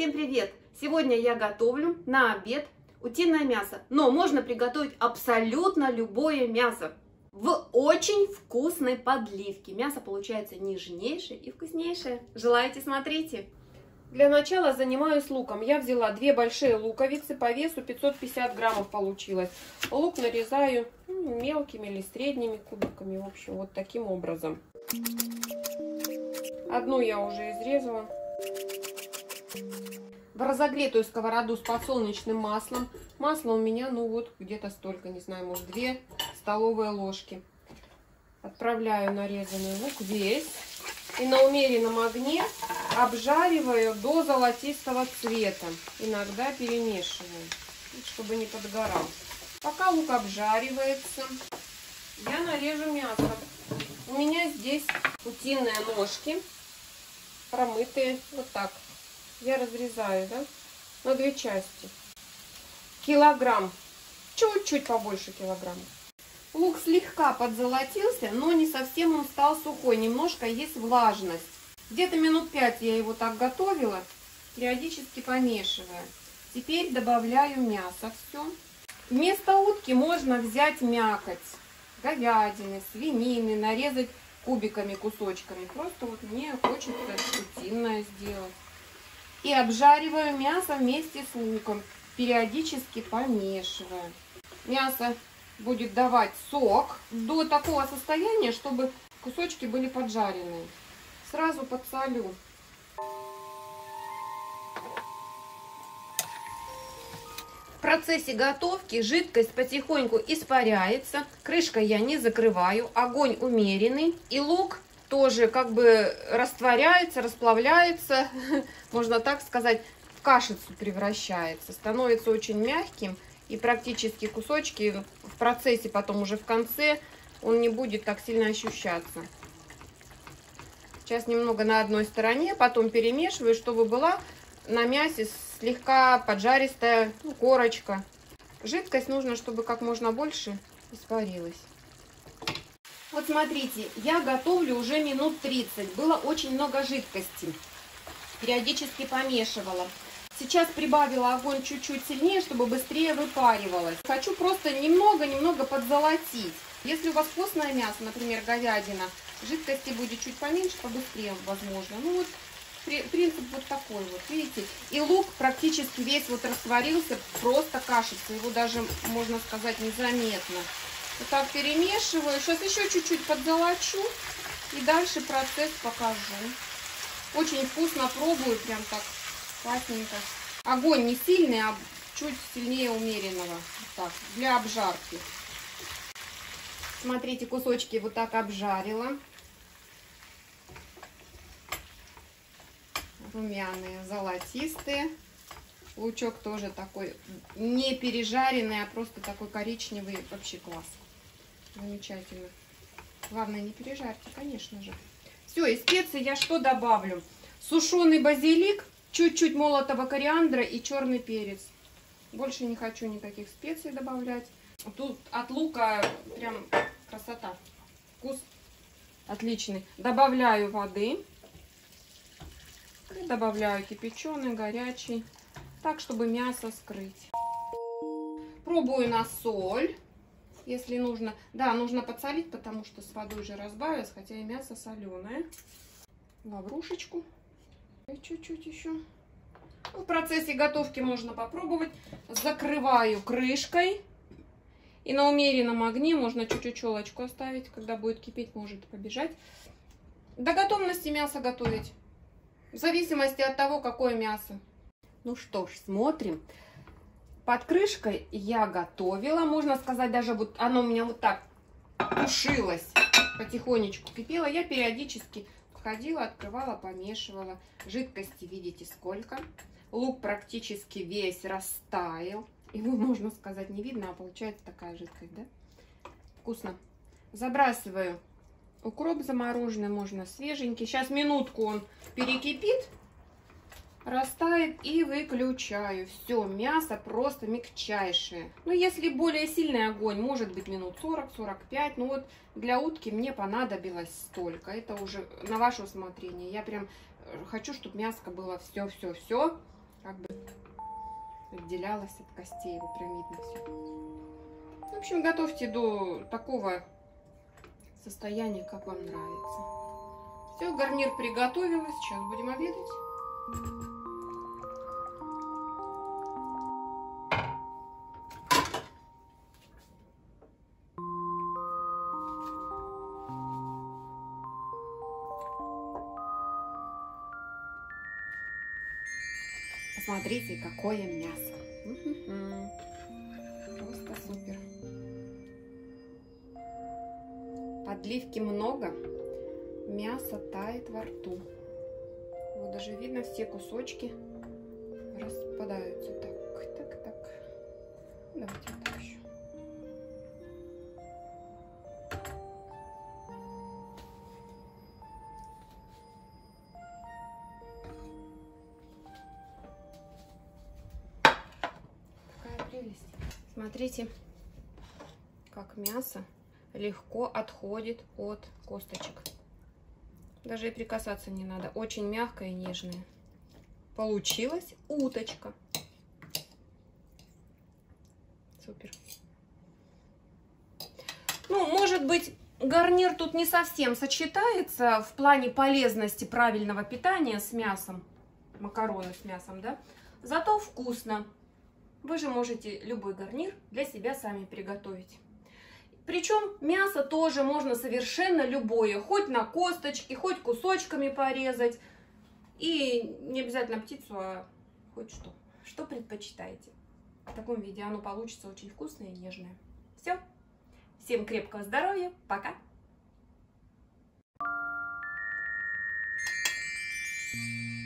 Всем привет! Сегодня я готовлю на обед утиное мясо, но можно приготовить абсолютно любое мясо в очень вкусной подливке. Мясо получается нежнейшее и вкуснейшее. Желаете, смотрите! Для начала занимаюсь луком. Я взяла две большие луковицы, по весу 550 граммов получилось. Лук нарезаю ну, мелкими или средними кубиками, в общем, вот таким образом. Одну я уже изрезала. В разогретую сковороду с подсолнечным маслом. Масло у меня, ну вот, где-то столько, не знаю, может, 2 столовые ложки. Отправляю нарезанный лук весь. И на умеренном огне обжариваю до золотистого цвета. Иногда перемешиваю, чтобы не подгорал. Пока лук обжаривается, я нарежу мясо. У меня здесь утиные ножки, промытые, вот так. Я разрезаю, да, на две части. Килограмм, чуть-чуть побольше килограмма. Лук слегка подзолотился, но не совсем он стал сухой, немножко есть влажность. Где-то минут 5 я его так готовила, периодически помешивая. Теперь добавляю мясо все. Вместо утки можно взять мякоть говядины, свинины, нарезать кубиками, кусочками. Просто вот мне хочется утиное сделать. И обжариваю мясо вместе с луком, периодически помешивая. Мясо будет давать сок до такого состояния, чтобы кусочки были поджаренные. Сразу подсолю. В процессе готовки жидкость потихоньку испаряется. Крышкой я не закрываю. Огонь умеренный. И лук тоже как бы растворяется, расплавляется, можно так сказать, в кашицу превращается. Становится очень мягким. И практически кусочки в процессе, потом уже в конце, он не будет так сильно ощущаться. Сейчас немного на одной стороне, потом перемешиваю, чтобы была на мясе слегка поджаристая ну, корочка. Жидкость нужно, чтобы как можно больше испарилась. Вот смотрите, я готовлю уже минут 30. Было очень много жидкости. Периодически помешивала. Сейчас прибавила огонь чуть-чуть сильнее, чтобы быстрее выпаривалось. Хочу просто немного-немного подзолотить. Если у вас постное мясо, например, говядина, жидкости будет чуть поменьше, побыстрее возможно. Ну вот принцип вот такой вот, видите. И лук практически весь вот растворился, просто кашится. Его даже, можно сказать, незаметно. Вот так перемешиваю. Сейчас еще чуть-чуть подзолочу. И дальше процесс покажу. Очень вкусно пробую, прям так классненько. Огонь не сильный, а чуть сильнее умеренного. Так, для обжарки. Смотрите, кусочки вот так обжарила. Румяные, золотистые. Лучок тоже такой не пережаренный, а просто такой коричневый. Вообще класс. Замечательно. Главное не пережарьте, конечно же. Все, из специй я что добавлю? Сушеный базилик, чуть-чуть молотого кориандра и черный перец. Больше не хочу никаких специй добавлять. Тут от лука прям красота. Вкус отличный. Добавляю воды. И добавляю кипяченый, горячий. Так, чтобы мясо скрыть. Пробую на соль если нужно. Да, нужно подсолить, потому что с водой уже разбавилось, хотя и мясо соленое. Лаврушечку. Чуть-чуть еще. В процессе готовки можно попробовать. Закрываю крышкой. И на умеренном огне можно чуть-чуть челочку оставить. Когда будет кипеть, может побежать. До готовности мясо готовить. В зависимости от того, какое мясо. Ну что ж, смотрим. Под крышкой я готовила, можно сказать, даже вот оно у меня вот так тушилось, потихонечку кипело. Я периодически ходила, открывала, помешивала. Жидкости видите сколько. Лук практически весь растаял. Его, можно сказать, не видно, а получается такая жидкость, да? Вкусно. Забрасываю укроп замороженный, можно свеженький. Сейчас минутку он перекипит растает и выключаю. Все, мясо просто мягчайшее. Ну, если более сильный огонь, может быть минут 40-45. Ну вот для утки мне понадобилось столько. Это уже на ваше усмотрение. Я прям э, хочу, чтобы мяско было все-все-все как бы отделялось от костей, его прям видно все. В общем, готовьте до такого состояния, как вам нравится. Все, гарнир приготовилась, сейчас будем обедать. Посмотрите, какое мясо. Просто супер. Подливки много. Мясо тает во рту. Даже видно, все кусочки распадаются. Так, так, так. Давайте вот так еще. прелесть. Смотрите, как мясо легко отходит от косточек. Даже и прикасаться не надо. Очень мягкое и нежное. Получилась уточка. Супер. Ну, может быть, гарнир тут не совсем сочетается в плане полезности правильного питания с мясом. Макароны с мясом, да? Зато вкусно. Вы же можете любой гарнир для себя сами приготовить. Причем мясо тоже можно совершенно любое, хоть на косточки, хоть кусочками порезать. И не обязательно птицу, а хоть что. Что предпочитаете. В таком виде оно получится очень вкусное и нежное. Все. Всем крепкого здоровья. Пока. Thank you.